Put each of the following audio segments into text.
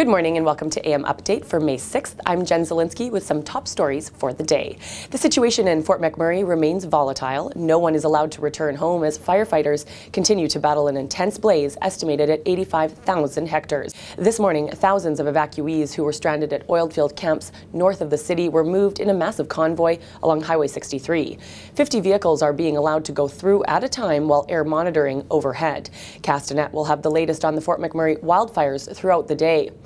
Good morning and welcome to AM Update for May 6th. I'm Jen Zielinski with some top stories for the day. The situation in Fort McMurray remains volatile. No one is allowed to return home as firefighters continue to battle an intense blaze estimated at 85,000 hectares. This morning, thousands of evacuees who were stranded at oilfield camps north of the city were moved in a massive convoy along Highway 63. 50 vehicles are being allowed to go through at a time while air monitoring overhead. Castanet will have the latest on the Fort McMurray wildfires throughout the day.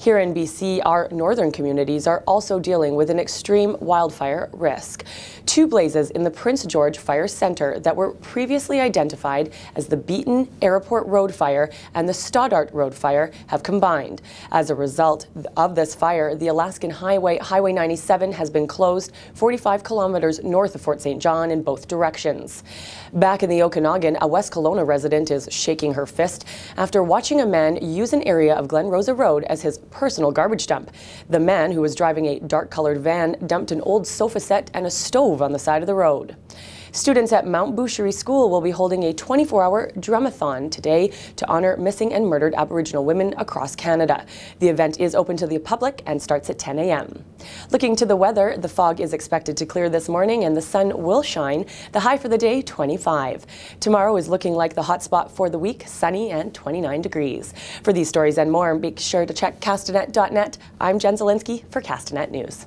Here in BC, our northern communities are also dealing with an extreme wildfire risk. Two blazes in the Prince George Fire Centre that were previously identified as the Beatton Airport Road Fire and the Stoddart Road Fire have combined. As a result of this fire, the Alaskan Highway, Highway 97, has been closed 45 kilometers north of Fort St. John in both directions. Back in the Okanagan, a West Kelowna resident is shaking her fist after watching a man use an area of Glen Rosa Road as his personal garbage dump. The man, who was driving a dark colored van, dumped an old sofa set and a stove on the side of the road. Students at Mount Boucherie School will be holding a 24-hour drumathon today to honor missing and murdered Aboriginal women across Canada. The event is open to the public and starts at 10 a.m. Looking to the weather, the fog is expected to clear this morning and the sun will shine. The high for the day, 25. Tomorrow is looking like the hot spot for the week, sunny and 29 degrees. For these stories and more, be sure to check castanet.net. I'm Jen Zielinski for Castanet News.